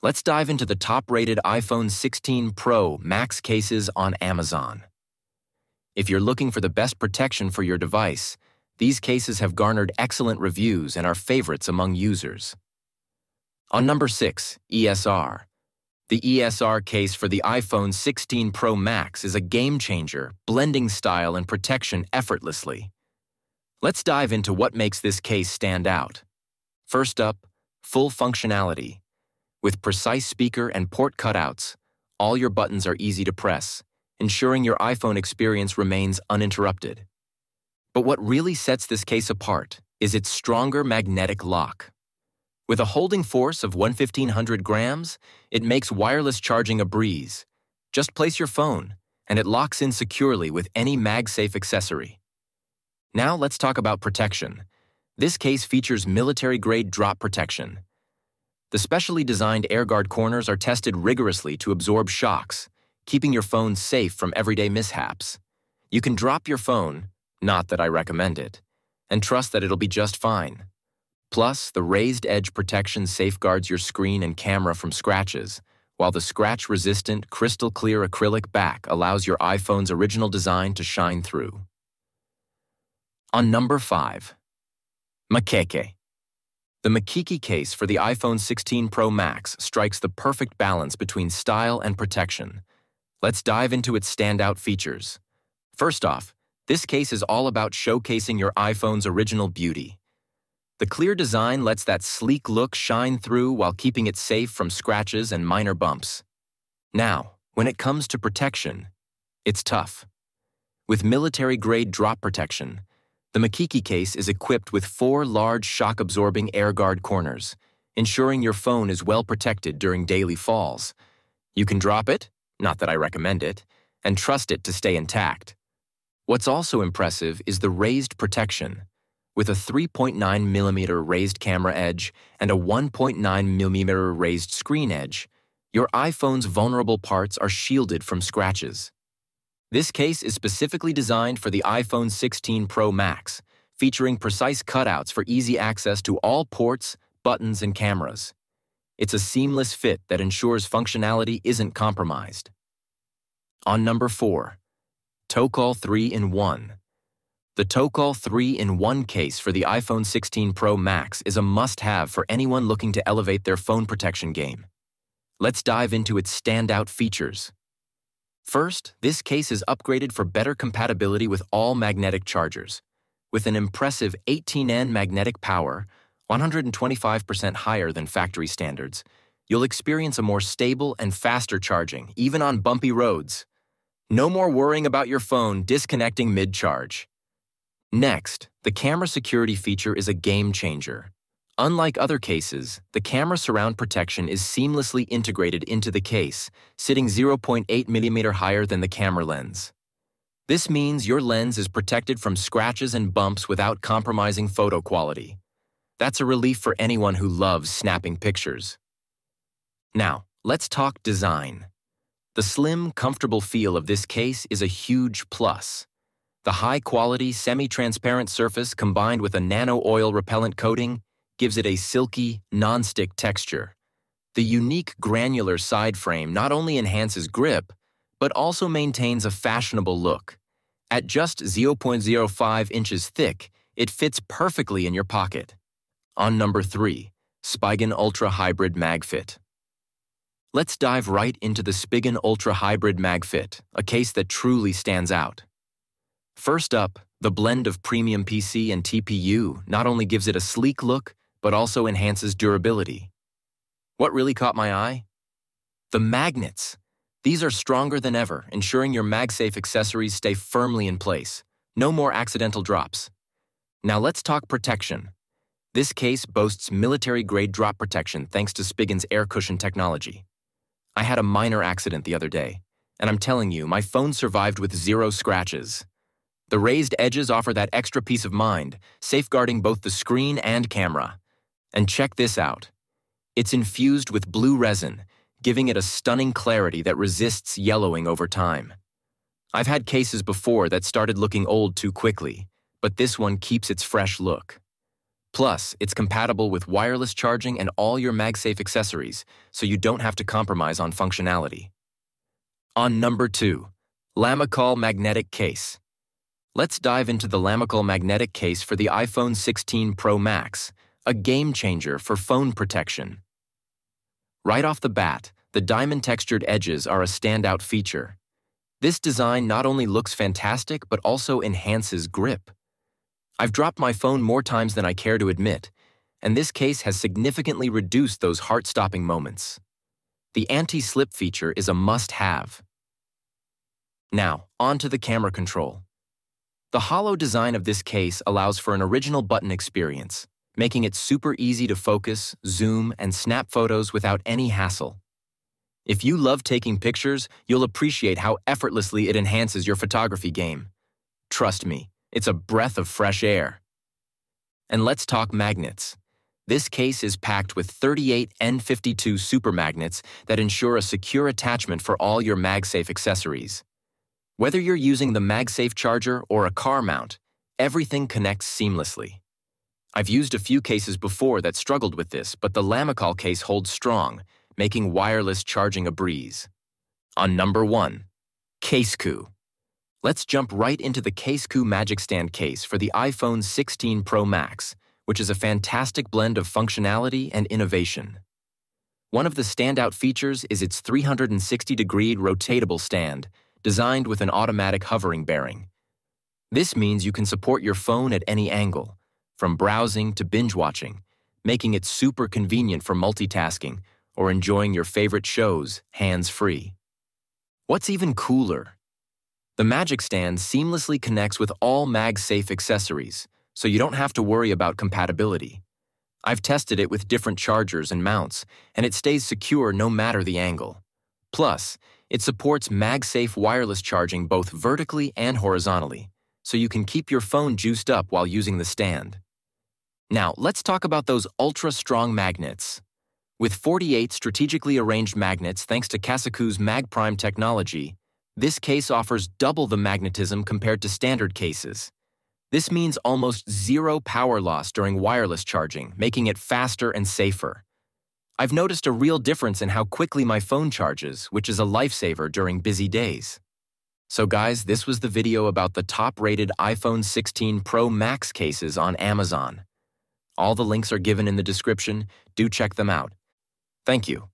Let's dive into the top-rated iPhone 16 Pro Max cases on Amazon. If you're looking for the best protection for your device, these cases have garnered excellent reviews and are favorites among users. On number 6, ESR. The ESR case for the iPhone 16 Pro Max is a game changer, blending style and protection effortlessly. Let's dive into what makes this case stand out. First up, full functionality. With precise speaker and port cutouts, all your buttons are easy to press, ensuring your iPhone experience remains uninterrupted. But what really sets this case apart is its stronger magnetic lock. With a holding force of 1,500 grams, it makes wireless charging a breeze. Just place your phone, and it locks in securely with any MagSafe accessory. Now let's talk about protection. This case features military-grade drop protection. The specially designed AirGuard corners are tested rigorously to absorb shocks, keeping your phone safe from everyday mishaps. You can drop your phone, not that I recommend it, and trust that it'll be just fine. Plus, the raised edge protection safeguards your screen and camera from scratches, while the scratch-resistant, crystal-clear acrylic back allows your iPhone's original design to shine through. On number 5. Mkeke the Mkeke case for the iPhone 16 Pro Max strikes the perfect balance between style and protection. Let's dive into its standout features. First off, this case is all about showcasing your iPhone's original beauty. The clear design lets that sleek look shine through while keeping it safe from scratches and minor bumps. Now, when it comes to protection, it's tough. With military-grade drop protection, the Mkeke case is equipped with four large shock-absorbing AirGuard corners, ensuring your phone is well protected during daily falls. You can drop it, not that I recommend it, and trust it to stay intact. What's also impressive is the raised protection. With a 3.9mm raised camera edge and a 1.9mm raised screen edge, your iPhone's vulnerable parts are shielded from scratches. This case is specifically designed for the iPhone 16 Pro Max, featuring precise cutouts for easy access to all ports, buttons, and cameras. It's a seamless fit that ensures functionality isn't compromised. On number 4. Tocol 3-in-1 The Tocol 3-in-1 case for the iPhone 16 Pro Max is a must-have for anyone looking to elevate their phone protection game. Let's dive into its standout features. First, this case is upgraded for better compatibility with all magnetic chargers. With an impressive 18N magnetic power, 125% higher than factory standards, you'll experience a more stable and faster charging, even on bumpy roads. No more worrying about your phone disconnecting mid-charge. Next, the camera security feature is a game changer. Unlike other cases, the camera surround protection is seamlessly integrated into the case, sitting 0.8 mm higher than the camera lens. This means your lens is protected from scratches and bumps without compromising photo quality. That's a relief for anyone who loves snapping pictures. Now, let's talk design. The slim, comfortable feel of this case is a huge plus. The high-quality, semi-transparent surface combined with a nano-oil repellent coating gives it a silky, non-stick texture. The unique granular side frame not only enhances grip, but also maintains a fashionable look. At just 0.05 inches thick, it fits perfectly in your pocket. On number 3, Spigen Ultra Hybrid MagFit. Let's dive right into the Spigen Ultra Hybrid MagFit, a case that truly stands out. First up, the blend of premium PC and TPU not only gives it a sleek look, but also enhances durability. What really caught my eye? The magnets. These are stronger than ever, ensuring your MagSafe accessories stay firmly in place. No more accidental drops. Now let's talk protection. This case boasts military-grade drop protection thanks to Spigen's air cushion technology. I had a minor accident the other day, and I'm telling you, my phone survived with zero scratches. The raised edges offer that extra peace of mind, safeguarding both the screen and camera. And check this out. It's infused with blue resin, giving it a stunning clarity that resists yellowing over time. I've had cases before that started looking old too quickly, but this one keeps its fresh look. Plus, it's compatible with wireless charging and all your MagSafe accessories, so you don't have to compromise on functionality. On number 2, Lamicall Magnetic Case. Let's dive into the Lamicall magnetic case for the iPhone 16 Pro Max, a game changer for phone protection. Right off the bat, the diamond textured edges are a standout feature. This design not only looks fantastic, but also enhances grip. I've dropped my phone more times than I care to admit, and this case has significantly reduced those heart-stopping moments. The anti-slip feature is a must-have. Now, on to the camera control. The hollow design of this case allows for an original button experience, making it super easy to focus, zoom, and snap photos without any hassle. If you love taking pictures, you'll appreciate how effortlessly it enhances your photography game. Trust me, it's a breath of fresh air. And let's talk magnets. This case is packed with 38 N52 super magnets that ensure a secure attachment for all your MagSafe accessories. Whether you're using the MagSafe charger or a car mount, everything connects seamlessly. I've used a few cases before that struggled with this, but the Lamicall case holds strong, making wireless charging a breeze. On number 1, CASEKOO. Let's jump right into the CASEKOO Magic Stand case for the iPhone 16 Pro Max, which is a fantastic blend of functionality and innovation. One of the standout features is its 360-degree rotatable stand, designed with an automatic hovering bearing. This means you can support your phone at any angle, from browsing to binge watching, making it super convenient for multitasking or enjoying your favorite shows hands-free. What's even cooler the Magic Stand seamlessly connects with all MagSafe accessories, so you don't have to worry about compatibility. I've tested it with different chargers and mounts, and it stays secure no matter the angle. Plus, it supports MagSafe wireless charging both vertically and horizontally, so you can keep your phone juiced up while using the stand. Now, let's talk about those ultra-strong magnets. With 48 strategically arranged magnets thanks to CASEKOO's MagPrime technology, this case offers double the magnetism compared to standard cases. This means almost zero power loss during wireless charging, making it faster and safer. I've noticed a real difference in how quickly my phone charges, which is a lifesaver during busy days. So guys, this was the video about the top-rated iPhone 16 Pro Max cases on Amazon. All the links are given in the description. Do check them out. Thank you.